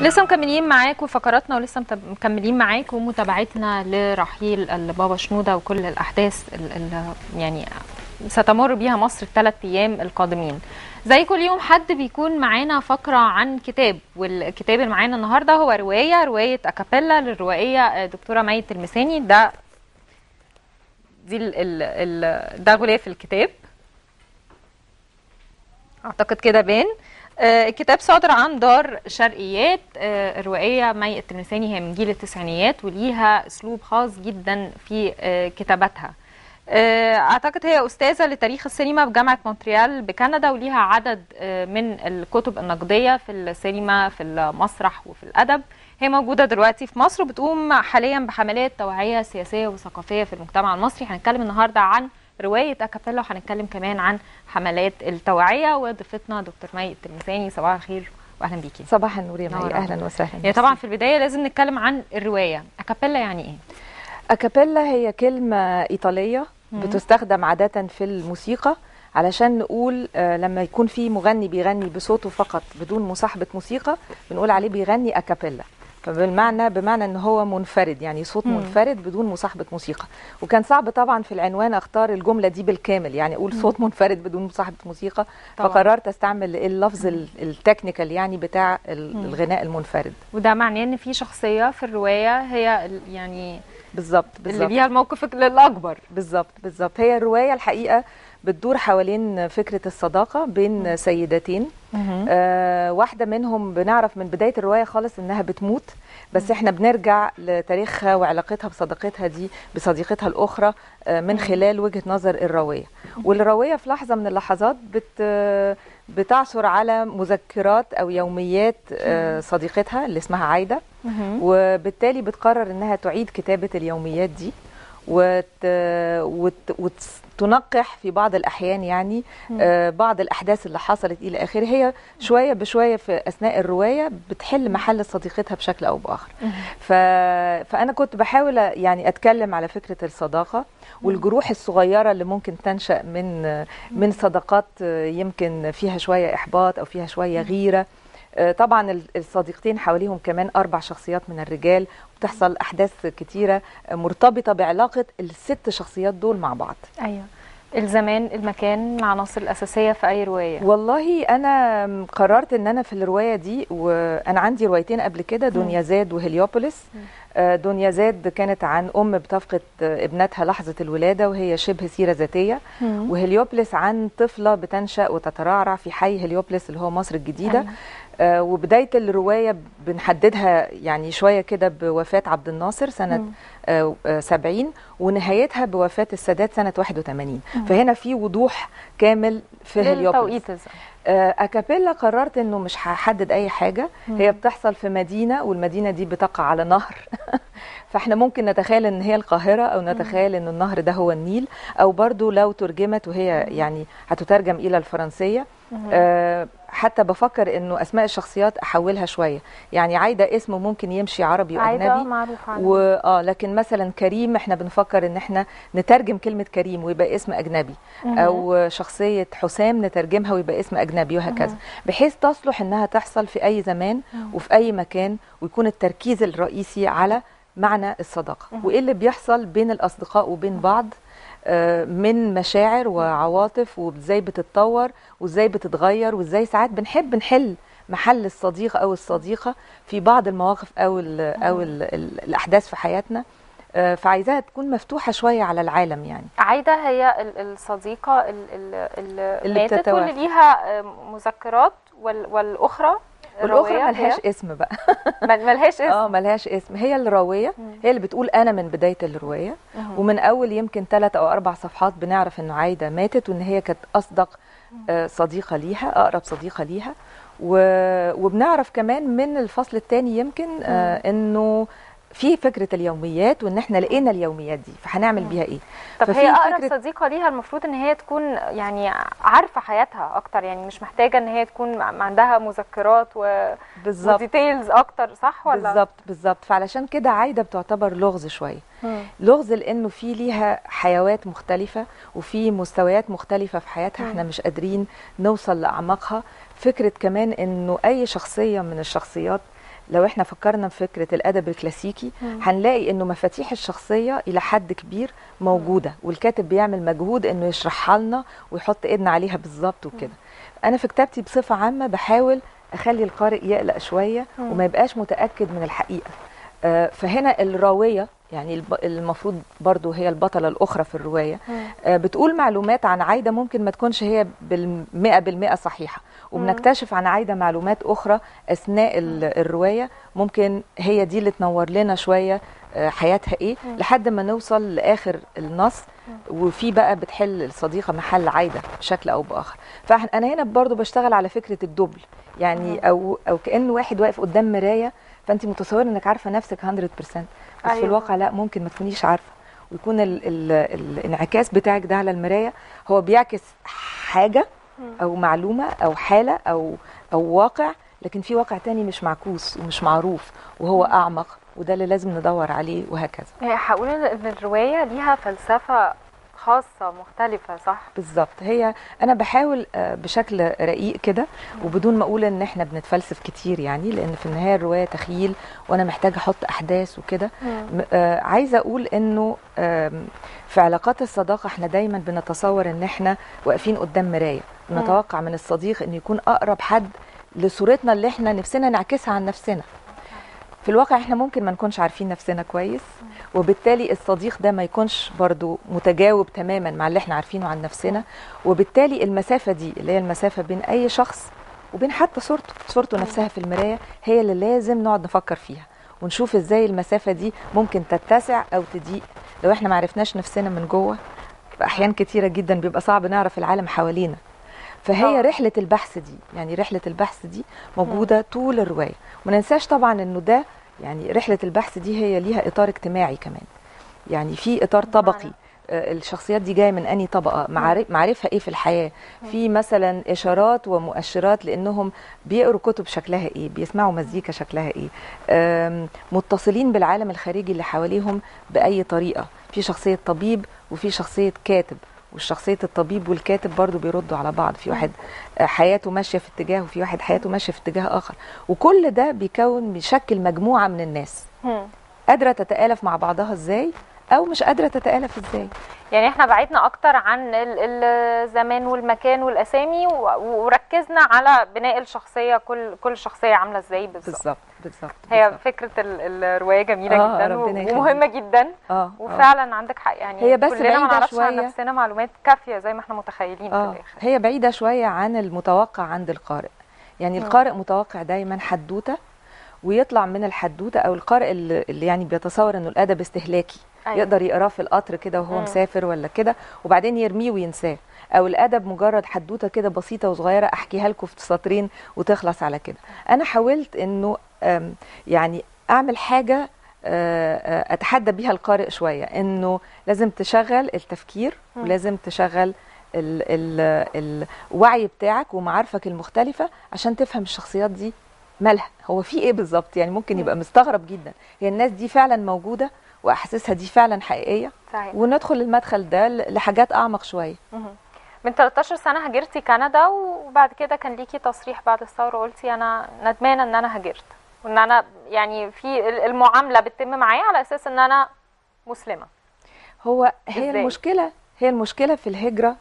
لسه مكملين معاكم فقراتنا ولسه مكملين معاكم متابعتنا لرحيل البابا شنودة وكل الأحداث اللي يعني ستمر بيها مصر الثلاث أيام القادمين. زي كل يوم حد بيكون معانا فقرة عن كتاب والكتاب اللي معانا النهاردة هو رواية رواية أكابيلا للروائية دكتورة مي التلمساني ده دي ال ده غلاف الكتاب. أعتقد كده بان آه، الكتاب صادر عن دار شرقيات آه، الروائيه مي التلمساني هي من جيل التسعينيات وليها أسلوب خاص جدا في آه، كتاباتها. آه، أعتقد هي أستاذة لتاريخ السينما بجامعه مونتريال بكندا وليها عدد آه، من الكتب النقدية في السينما في المسرح وفي الأدب. هي موجودة دلوقتي في مصر وبتقوم حاليا بحملات توعية سياسية وثقافية في المجتمع المصري. هنتكلم النهارده عن رواية اكابيلا وهنتكلم كمان عن حملات التوعية وضيفتنا دكتور مي التلمساني صباح الخير واهلا بيكي. صباح النور يا مي. أهلا وسهلا. يعني طبعا في البداية لازم نتكلم عن الرواية. اكابيلا يعني إيه؟ اكابيلا هي كلمة إيطالية. بتستخدم عادة في الموسيقى علشان نقول آه، لما يكون في مغني بيغني بصوته فقط بدون مصاحبة موسيقى بنقول عليه بيغني اكابيلا فبالمعنى بمعنى إن هو منفرد يعني صوت مم. منفرد بدون مصاحبة موسيقى. وكان صعب طبعا في العنوان أختار الجملة دي بالكامل يعني أقول صوت منفرد بدون مصاحبة موسيقى طبعاً. فقررت أستعمل اللفظ ال- التكنيكال يعني بتاع ال- مم. الغناء المنفرد. وده معناه إن في شخصية في الرواية هي يعني بالظبط اللي بالظبط. ليها الموقف الأكبر. بالظبط بالظبط. هي الرواية الحقيقة بتدور حوالين فكرة الصداقة بين سيدتين. آه واحدة منهم بنعرف من بداية الرواية خالص إنها بتموت بس إحنا بنرجع لتاريخها وعلاقتها بصداقتها دي بصديقتها الأخرى آه من خلال وجهة نظر الراويه والراويه في لحظة من اللحظات بت آه، بتعثر على مذكرات أو يوميات آه صديقتها اللي اسمها عايدة. وبالتالي بتقرر إنها تعيد كتابة اليوميات دي وت... وت... وتنقح في بعض الأحيان يعني آه بعض الأحداث اللي حصلت إلى آخره. هي شوية بشوية في أثناء الرواية بتحل محل صديقتها بشكل أو بآخر. ف... فأنا كنت بحاول يعني أتكلم على فكرة الصداقة والجروح الصغيرة اللي ممكن تنشأ من من صداقات يمكن فيها شوية إحباط أو فيها شوية غيرة. طبعا ال- الصديقتين حواليهم كمان أربع شخصيات من الرجال وبتحصل أحداث كتيرة آه، مرتبطة بعلاقة الست شخصيات دول مع بعض. أيوه. الزمان المكان العناصر الأساسية في أي رواية. والله أنا قررت إن أنا في الرواية دي وأنا عندي روايتين قبل كده دنيا زاد وهليوبوليس. آه، دنيا زاد كانت عن أم بتفقد آه، ابنتها لحظة الولادة وهي شبه سيرة ذاتية. وهليوبوليس عن طفلة بتنشأ وتترعرع في حي هليوبوليس اللي هو مصر الجديدة. أيوة. آه وبداية الرواية بنحددها يعني شوية كده بوفاة عبد الناصر سنة آه آه 70 ونهايتها بوفاة السادات سنة 81 فهنا في وضوح كامل في هليوبوليس. آه، أكابيلا قررت إنه مش هحدد أي حاجة. هي بتحصل في مدينة والمدينة دي بتقع على نهر. فاحنا ممكن نتخيل إن هي القاهرة أو نتخيل إن النهر ده هو النيل أو برضو لو ترجمت وهي يعني هتترجم إلى الفرنسية. آه، حتى بفكر إنه أسماء الشخصيات أحولها شوية. يعني عايدة اسمه ممكن يمشي عربي وأجنبي. معروفه عنها. و... آه لكن مثلا كريم إحنا بنفكر إن إحنا نترجم كلمة كريم ويبقى اسم أجنبي. أو شخصية حسام نترجمها ويبقى اسم أجنبي وهكذا. بحيث تصلح إنها تحصل في أي زمان وفي أي مكان ويكون التركيز الرئيسي على معنى الصداقة. وإيه اللي بيحصل بين الأصدقاء وبين بعض؟ آه، من مشاعر وعواطف وإزاي بتتطور وإزاي بتتغير وإزاي ساعات بنحب نحل محل الصديق أو الصديقة في بعض المواقف أو ال أو ال ال الأحداث في حياتنا. آه، فعايزاها تكون مفتوحة شوية على العالم يعني. عايدة هي ال- الصديقة ال- ال- اللي اللي ماتت. واللي ليها مذكرات وال- والأخرى والأخرى ملهاش؟ اسم بقى. مل- ملهاش اسم. آه ملهاش اسم. هي الراويه هي اللي بتقول أنا من بداية الرواية. ومن أول يمكن ثلاث أو أربع صفحات بنعرف انه عايدة ماتت وإن هي كانت أصدق آه، صديقة ليها أقرب صديقة ليها. وبنعرف كمان من الفصل الثاني يمكن آه، إنه في فكرة اليوميات وإن إحنا لقينا اليوميات دي فهنعمل بيها إيه؟ طب هي أقرب فكرة- صديقة ليها المفروض إن هي تكون يعني عارفة حياتها أكتر يعني مش محتاجة إن هي تكون عندها مذكرات و وديتيلز أكتر صح ولا؟ بالظبط بالظبط. فعلشان كده عايدة بتعتبر لغز شوية. لغز لأنه في ليها حيوات مختلفة وفي مستويات مختلفة في حياتها إحنا مش قادرين نوصل لأعماقها. فكرة كمان إنه أي شخصية من الشخصيات لو إحنا فكرنا في فكرة الأدب الكلاسيكي هنلاقي إنه مفاتيح الشخصية إلى حد كبير موجودة والكاتب بيعمل مجهود إنه يشرحها لنا ويحط إيدنا عليها بالظبط وكده. أنا في كتابتي بصفة عامة بحاول أخلي القارئ يقلق شوية وما يبقاش متأكد من الحقيقة. فهنا الراوية يعني المفروض برضو هي البطلة الأخرى في الرواية آه، بتقول معلومات عن عايدة ممكن ما تكونش هي بالمئة بالمئة صحيحة وبنكتشف عن عايدة معلومات أخرى أثناء ال- الرواية ممكن هي دي اللي تنور لنا شوية آه، حياتها إيه لحد ما نوصل لآخر النص وفي بقى بتحل الصديقة محل عايدة بشكل أو بآخر. فأنا هنا برضو بشتغل على فكرة الدبل يعني أو أو كأن واحد واقف قدام مراية فأنت متصورة إنك عارفة نفسك 100% بس أيوة. في. الواقع لا ممكن ما تكونيش عارفة ويكون ال ال الانعكاس بتاعك ده على المراية هو بيعكس حاجة أو معلومة أو حالة أو أو واقع لكن في واقع تاني مش معكوس ومش معروف وهو أعمق وده اللي لازم ندور عليه وهكذا يعني هقول ان إن الرواية ليها فلسفة خاصة مختلفة صح؟ بالظبط. هي أنا بحاول آه، بشكل رقيق كده وبدون ما أقول إن إحنا بنتفلسف كتير يعني لأن في النهاية الرواية تخيل وأنا محتاجة أحط أحداث وكده. آه، عايزة أقول إنه في علاقات الصداقة إحنا دايما بنتصور إن إحنا واقفين قدام مراية. ونتوقع من الصديق إنه يكون أقرب حد لصورتنا اللي إحنا نفسنا نعكسها عن نفسنا. في الواقع إحنا ممكن ما نكونش عارفين نفسنا كويس. وبالتالي الصديق ده ما يكونش برضو متجاوب تماما مع اللي إحنا عارفينه عن نفسنا. وبالتالي المسافة دي اللي هي المسافة بين أي شخص وبين حتى صورته صورته نفسها في المراية هي اللي لازم نقعد نفكر فيها ونشوف إزاي المسافة دي ممكن تتسع أو تضيق. لو إحنا ما عرفناش نفسنا من جوه أحيان كتيرة جدا بيبقى صعب نعرف العالم حوالينا. فهي طبعاً. رحلة البحث دي يعني رحلة البحث دي موجودة طول الرواية. وما ننساش طبعا إنه ده يعني رحلة البحث دي هي ليها إطار اجتماعي كمان. يعني في إطار طبقي؟ آه، الشخصيات دي جاية من اني طبقة؟ معارف معارفها إيه في الحياة؟ في مثلا إشارات ومؤشرات لأنهم بيقروا كتب شكلها إيه بيسمعوا مزيكا شكلها إيه. متصلين بالعالم الخارجي اللي حواليهم بأي طريقة. في شخصية طبيب وفي شخصية كاتب. والشخصية الطبيب والكاتب برضو بيردوا على بعض. في واحد حياته ماشية في اتجاه وفي واحد حياته ماشية في اتجاه آخر. وكل ده بيكون بيشكل مجموعة من الناس. مم. قادرة تتآلف مع بعضها إزاي؟ أو مش قادرة تتآلف إزاي يعني إحنا بعدنا أكتر عن ال- الزمان والمكان والأسامي وركزنا على بناء الشخصية كل كل شخصية عاملة إزاي بالظبط بالظبط هي. فكرة ال- الرواية جميلة آه، جدا. ومهمة جدا آه آه. وفعلا عندك حق يعني هي بس كلنا ما بعيدة نعرفش عن. نفسنا معلومات كافية زي ما إحنا متخيلين آه في الآخر هي بعيدة شوية عن المتوقع عند القارئ يعني القارئ متوقع دايما حدوتة ويطلع من الحدوتة أو القارئ اللي يعني بيتصور إنه الأدب استهلاكي أيوة. يقدر يقراه في القطر كده وهو مم. مسافر ولا كده وبعدين يرميه وينساه أو الأدب مجرد حدوتة كده بسيطة وصغيرة أحكيها لكم في سطرين وتخلص على كده أنا حاولت آم، يعني أعمل حاجة آه، آه، أتحدى بيها القارئ شوية إنه لازم تشغل التفكير. ولازم تشغل ال ال الوعي بتاعك ومعارفك المختلفة عشان تفهم الشخصيات دي مالها. هو في إيه بالظبط؟ يعني ممكن يبقى مستغرب جدا. هي الناس دي فعلا موجودة وأحاسيسها دي فعلا حقيقية. صحيح. وندخل المدخل ده لحاجات أعمق شوية. مهم. من 13 سنة هاجرتي كندا وبعد كده كان ليكي تصريح بعد الثورة قلتي أنا ندمانة إن أنا هاجرت. وإن أنا يعني في ال- المعاملة بتتم معايا على أساس إن أنا مسلمة. هو هي إزاي؟ المشكلة هي المشكلة في الهجرة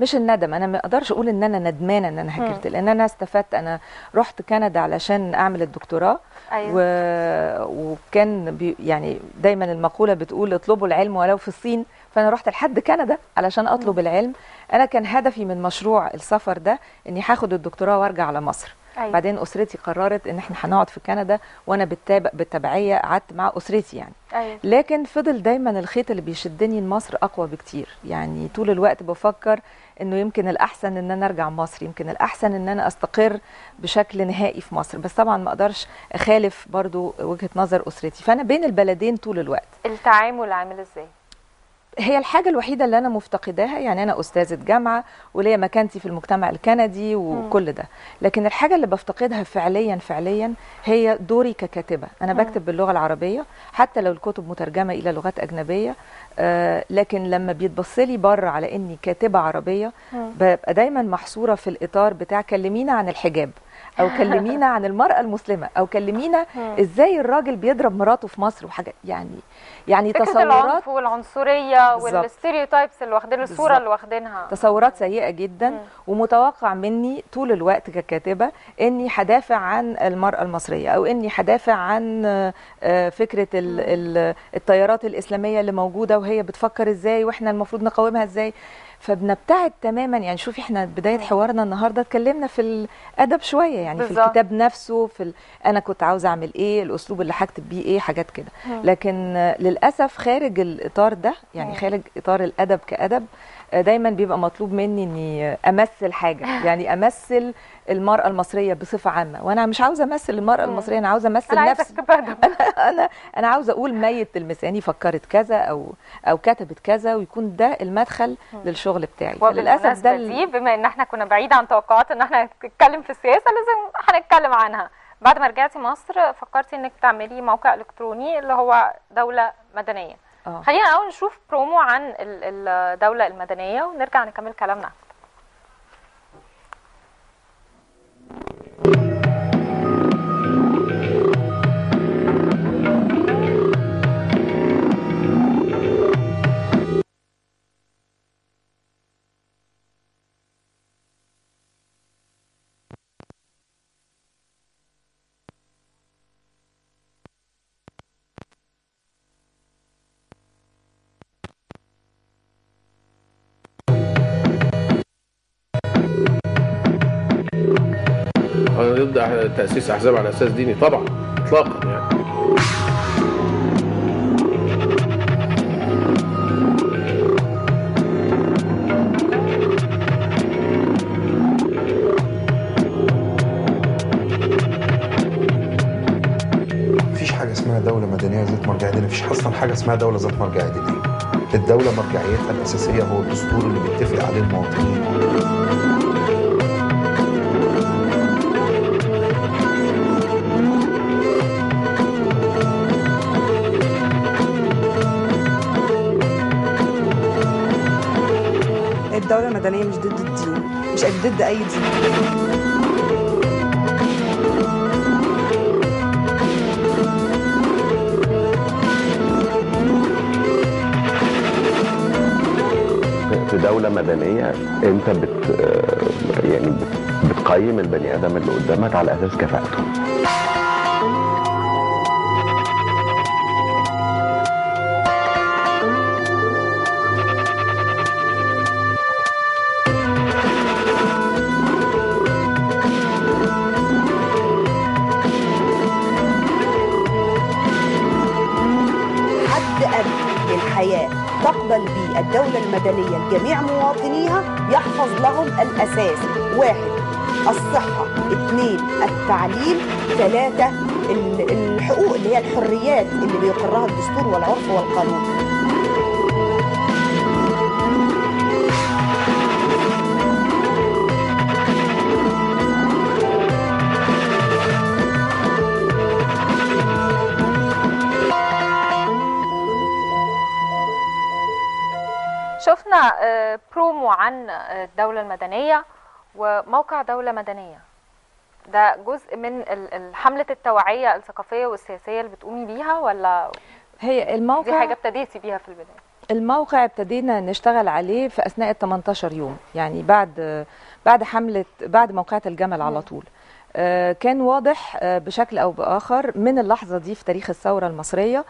مش الندم أنا ما أقدرش أقول إن أنا ندمانة إن أنا هاجرت لأن أنا استفدت أنا رحت كندا علشان أعمل الدكتوراه أيوه. و... وكان بي... يعني دايما المقولة بتقول اطلبوا العلم ولو في الصين فأنا رحت لحد كندا علشان أطلب العلم. أنا كان هدفي من مشروع السفر ده إني هاخد الدكتوراه وأرجع على مصر. أيوة. بعدين أسرتي قررت إن إحنا هنقعد في كندا وأنا بالتابع بالتبعية قعدت مع أسرتي يعني. أيوه. لكن فضل دايما الخيط اللي بيشدني لمصر أقوى بكتير. يعني طول الوقت بفكر إنه يمكن الأحسن إن أنا أرجع مصر يمكن الأحسن إن أنا أستقر بشكل نهائي في مصر. بس طبعا ما أقدرش أخالف برضو وجهة نظر أسرتي. فأنا بين البلدين طول الوقت. التعامل عامل إزاي؟ هي الحاجة الوحيدة اللي أنا مفتقداها يعني أنا أستاذة جامعة وليا مكانتي في المجتمع الكندي وكل ده. لكن الحاجة اللي بفتقدها فعليا فعليا هي دوري ككاتبة. أنا بكتب باللغة العربية حتى لو الكتب مترجمة إلى لغات أجنبية آه لكن لما بيتبص لي بره على إني كاتبة عربية. ببقى دايما محصورة في الإطار بتاع كلمينا عن الحجاب. أو كلمينا عن المرأة المسلمة أو كلمينا إزاي الراجل بيضرب مراته في مصر وحاجة يعني يعني تصورات العنف والعنصرية. والستيريوتايبس اللي واخدين الصورة. اللي واخدينها تصورات سيئة جدا مم. ومتوقع مني طول الوقت ككاتبة إني هدافع عن المرأة المصرية أو إني هدافع عن آه، فكرة ال- ال- التيارات الإسلامية اللي موجودة وهي بتفكر إزاي وإحنا المفروض نقاومها إزاي فبنبتعد تماما. يعني شوفي إحنا بداية حوارنا النهارده اتكلمنا في الأدب شوية. يعني في بالظبط. الكتاب نفسه في ال... أنا كنت عاوزة أعمل إيه الأسلوب اللي هكتب بيه إيه حاجات كده. لكن للأسف خارج الإطار ده يعني. خارج إطار الأدب كأدب دايما بيبقى مطلوب مني إني أمثل حاجة. يعني أمثل المرأة المصرية بصفة عامة. وأنا مش عاوزة أمثل المرأة. المصرية أنا عاوزة أمثل أنا نفسي. ادب أنا أنا عاوزة أقول مي التلمساني فكرت كذا أو أو كتبت كذا ويكون ده المدخل للشغل بتاعي. فللأسف ده دي بما إن إحنا كنا بعيد عن توقعات إن إحنا نتكلم في السياسة لازم هنتكلم عنها. بعد ما رجعتي مصر فكرتي إنك تعملي موقع إلكتروني اللي هو دولة مدنية. آه. خلينا الأول نشوف برومو عن ال- الدولة المدنية ونرجع نكمل كلامنا أنا ضد تأسيس أحزاب على أساس ديني. طبعا اطلاقا يعني. مفيش حاجة اسمها دولة مدنية ذات مرجعية دينيه مفيش أصلا حاجة اسمها دولة ذات مرجعية دينيه الدولة مرجعيتها الأساسية هو الدستور اللي بيتفق عليه المواطنين. المدنية مش ضد الدين. مش ضد أي دين. في دولة مدنية انت بت يعني بت- بتقيم البني آدم اللي قدامك على أساس كفاءته. الدولة المدنية لجميع مواطنيها يحفظ لهم الأساس. واحد الصحة. اثنين التعليم. ثلاثة ال- الحقوق اللي هي الحريات اللي بيقرها الدستور والعرف والقانون. شفنا آه، برومو عن آه، الدولة المدنية وموقع دولة مدنية. ده جزء من حملة التوعية الثقافية والسياسية اللي بتقومي بيها ولا هي دي الموقع حاجة ابتديتي بيها في البداية؟ الموقع ابتدينا نشتغل عليه في أثناء ال 18 يوم يعني بعد بعد حملة بعد موقعة الجمل على طول. آه، كان واضح آه، بشكل أو بآخر من اللحظة دي في تاريخ الثورة المصرية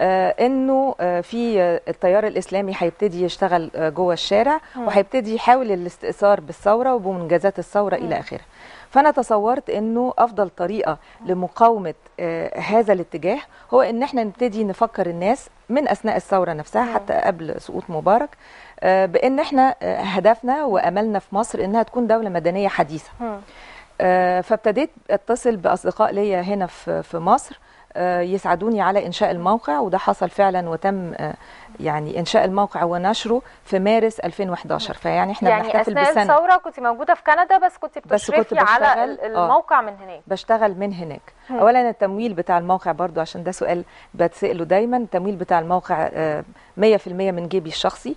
آه، إنه آه، في آه، التيار الإسلامي هيبتدي يشتغل آه، جوه الشارع وهيبتدي يحاول الاستئثار بالثورة وبمنجزات الثورة إلى آخره. فأنا تصورت إنه أفضل طريقة لمقاومة آه، هذا الاتجاه هو إن إحنا نبتدي نفكر الناس من أثناء الثورة نفسها حتى قبل سقوط مبارك آه، بإن إحنا آه، هدفنا وأملنا في مصر إنها تكون دولة مدنية حديثة. آه، فابتديت اتصل بأصدقاء ليا هنا في في مصر آه، يساعدوني على إنشاء الموقع وده حصل فعلا وتم آه، يعني إنشاء الموقع ونشره في مارس 2011 فيعني إحنا يعني بنحتفل أثناء الثورة كنت موجودة في كندا بس كنت بس كنت بتشرفي على آه. الموقع من هناك. بشتغل من هناك. اولا التمويل بتاع الموقع برضو عشان ده سؤال بتسأله دايما التمويل بتاع الموقع آه، 100% من جيبي الشخصي.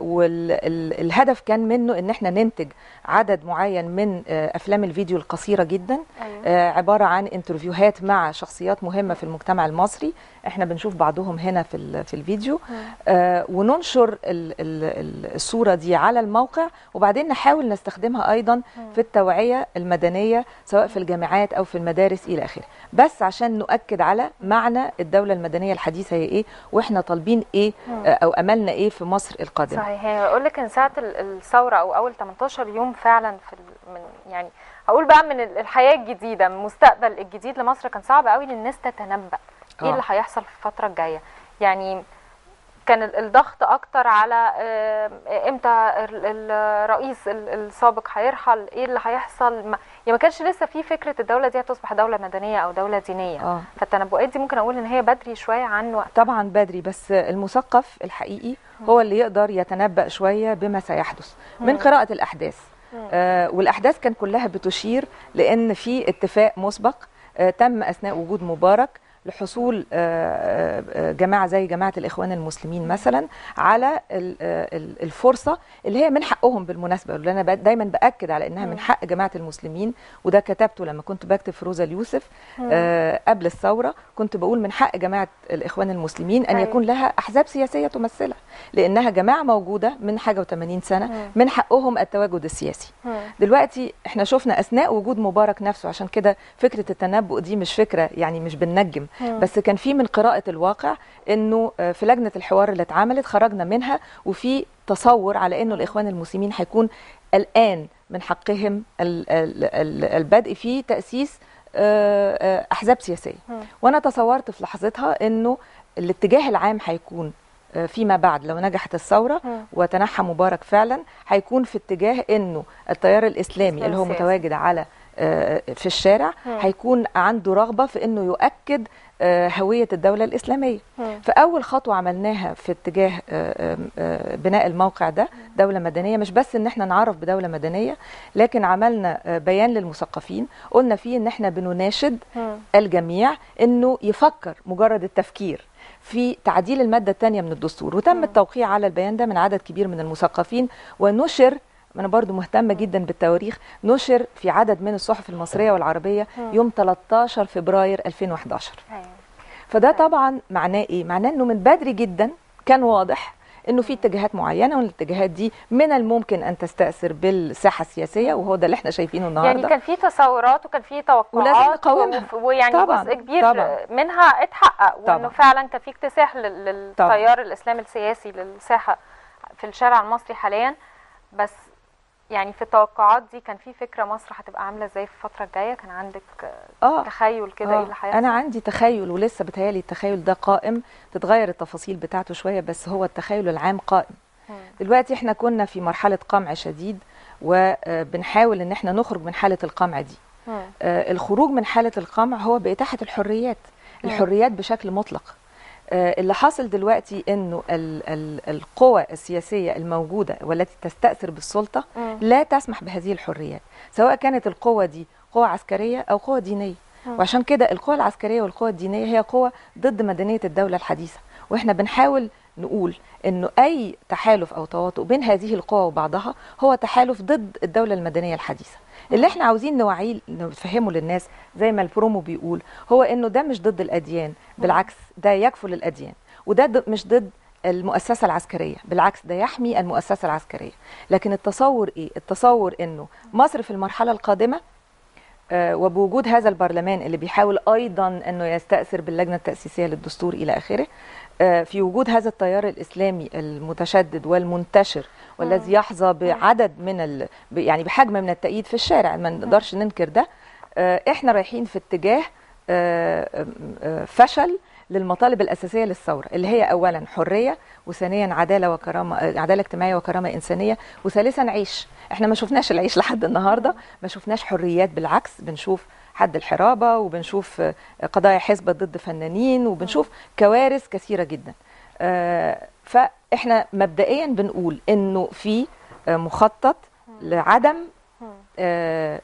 والهدف كان منه إن إحنا ننتج عدد معين من آه، أفلام الفيديو القصيرة جدا. آه، عبارة عن انترفيوهات مع شخصيات مهمة في المجتمع المصري. إحنا بنشوف بعضهم هنا في الفيديو. آه، وننشر ال- ال- ال- الصورة دي على الموقع وبعدين نحاول نستخدمها أيضا في التوعية المدنية سواء في الجامعات أو في المدارس إلى آخره. بس عشان نؤكد على معنى الدولة المدنية الحديثة هي إيه وإحنا طالبين إيه آه، أو أملنا إيه في مصر القادمة. صحيح. أقول لك إن ساعة ال- الثورة أو أول 18 يوم فعلا في من يعني هقول بقى من ال- الحياة الجديدة من المستقبل الجديد لمصر كان صعب قوي للناس تتنبأ. إيه آه. اللي هيحصل في الفترة الجاية؟ يعني كان ال- الضغط أكتر على آه، إمتى ال- الرئيس ال- السابق هيرحل إيه اللي هيحصل؟ يعني ما كانش لسه في فكرة الدولة دي هتصبح دولة مدنية أو دولة دينية. آه. فالتنبؤات دي ممكن أقول إن هي بدري شوية عن وقت طبعا بدري بس المثقف الحقيقي هو اللي يقدر يتنبأ شوية بما سيحدث من قراءة الأحداث. آه والأحداث كان كلها بتشير لأن في اتفاق مسبق آه تم أثناء وجود مبارك. لحصول آه، آه، جماعة زي جماعة الإخوان المسلمين مثلا على ال- آه، ال- الفرصة اللي هي من حقهم بالمناسبة. اللي أنا ب- دايما بأكد على إنها من حق جماعة المسلمين وده كتبته لما كنت بكتب في روزا اليوسف آه، قبل الثورة. كنت بقول من حق جماعة الإخوان المسلمين أن أيوة. يكون لها أحزاب سياسية تمثلها. لأنها جماعة موجودة من حاجة و80 سنة من حقهم التواجد السياسي. دلوقتي إحنا شفنا أثناء وجود مبارك نفسه عشان كده فكرة التنبؤ دي مش فكرة يعني مش بننجم بس كان في من قراءة الواقع إنه آه، في لجنة الحوار اللي اتعملت خرجنا منها وفي تصور على إنه الإخوان المسلمين هيكون الآن من حقهم ال- ال- ال- البدء في تأسيس آه، آه، أحزاب سياسية. وأنا تصورت في لحظتها إنه الاتجاه العام هيكون فيما بعد. لو نجحت الثورة وتنحى مبارك فعلا هيكون في اتجاه إنه التيار الإسلامي اللي هو. متواجد على آه، في الشارع هيكون عنده رغبة في إنه يؤكد آه، هوية الدولة الإسلامية. فاول خطوة عملناها في اتجاه آه، آه، بناء الموقع ده دولة مدنية مش بس إن إحنا نعرف بدولة مدنية لكن عملنا آه، بيان للمثقفين. قلنا فيه إن إحنا بنناشد الجميع إنه يفكر مجرد التفكير. في تعديل المادة الثانية من الدستور وتم التوقيع على البيان ده من عدد كبير من المثقفين ونشر أنا برضو مهتمة جدا بالتواريخ نشر في عدد من الصحف المصرية والعربية يوم 13 فبراير 2011 فده طبعا معناه إيه؟ معناه إنه من بدري جدا كان واضح إنه في اتجاهات معينة والاتجاهات دي من الممكن أن تستأثر بالساحة السياسية وهو ده اللي إحنا شايفينه النهارده يعني كان في تصورات وكان في توقعات ولازم نقاومها. ويعني طبعاً، جزء كبير طبعاً. منها اتحقق وإنه. فعلا كان في اكتساح لل- للتيار الإسلامي السياسي للساحة في الشارع المصري حاليا بس يعني في التوقعات دي كان في فكرة مصر هتبقى عاملة إزاي في الفترة الجاية؟ كان عندك آه. تخيل كده إيه آه. اللي هيحصل؟ أنا عندي تخيل ولسه بتهيالي التخيل ده قائم. تتغير التفاصيل بتاعته شوية بس هو التخيل العام قائم. دلوقتي إحنا كنا في مرحلة قمع شديد وبنحاول إن إحنا نخرج من حالة القمع دي. مم. آه، الخروج من حالة القمع هو بإتاحة الحريات. الحريات بشكل مطلق. آه، اللي حاصل دلوقتي إنه ال- ال- القوى السياسية الموجودة والتي تستأثر بالسلطة. لا تسمح بهذه الحريات سواء كانت القوه دي قوه عسكرية أو قوه دينية. وعشان كده القوى العسكرية والقوى الدينية هي قوى ضد مدنية الدولة الحديثة. وإحنا بنحاول نقول إنه أي تحالف أو تواطؤ بين هذه القوى وبعضها هو تحالف ضد الدولة المدنية الحديثة. اللي إحنا عاوزين نوعيه نفهمه للناس زي ما البرومو بيقول هو إنه ده مش ضد الأديان بالعكس ده يكفل الأديان. وده مش ضد المؤسسة العسكرية بالعكس ده يحمي المؤسسة العسكرية. لكن التصور إيه؟ التصور إنه مصر في المرحلة القادمة آه، وبوجود هذا البرلمان اللي بيحاول أيضا إنه يستأثر باللجنة التأسيسية للدستور إلى آخره آه، في وجود هذا التيار الإسلامي المتشدد والمنتشر والذي يحظى بعدد من ال... يعني بحجم من التأييد في الشارع ما نقدرش ننكر ده. آه، إحنا رايحين في اتجاه آه، آه، فشل للمطالب الأساسية للثورة اللي هي اولا حرية وثانيا عدالة وكرامة عدالة اجتماعية وكرامة إنسانية وثالثا عيش. إحنا ما شفناش العيش لحد النهارده ما شفناش حريات بالعكس بنشوف حد الحرابة وبنشوف قضايا حزبه ضد فنانين وبنشوف كوارث كثيرة جدا. آه، فإحنا مبدئيا بنقول إنه في مخطط لعدم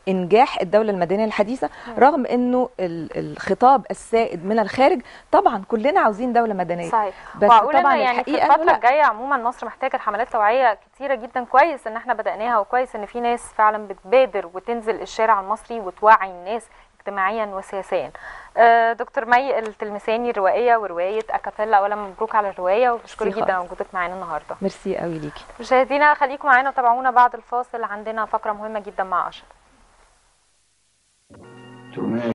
إنجاح الدولة المدنية الحديثة رغم إنه ال- الخطاب السائد من الخارج طبعا كلنا عاوزين دولة مدنية. صحيح. بس طبعا يعني في الحقيقة الفترة لأ. الجاية عموما مصر محتاجة حملات توعية كتيرة جدا كويس إن إحنا بدأناها وكويس إن في ناس فعلا بتبادر وتنزل الشارع المصري وتوعي الناس اجتماعيا وسياسيا. آه، دكتور مي التلمساني الروائية ورواية أكابيلا أولا مبروك على الرواية وبشكرك جدا. وجودك معانا النهاردة. ميرسي قوي ليكي. مشاهدينا خليكم معانا وتابعونا بعد الفاصل. عندنا فقرة مهمة جدا مع أشرف.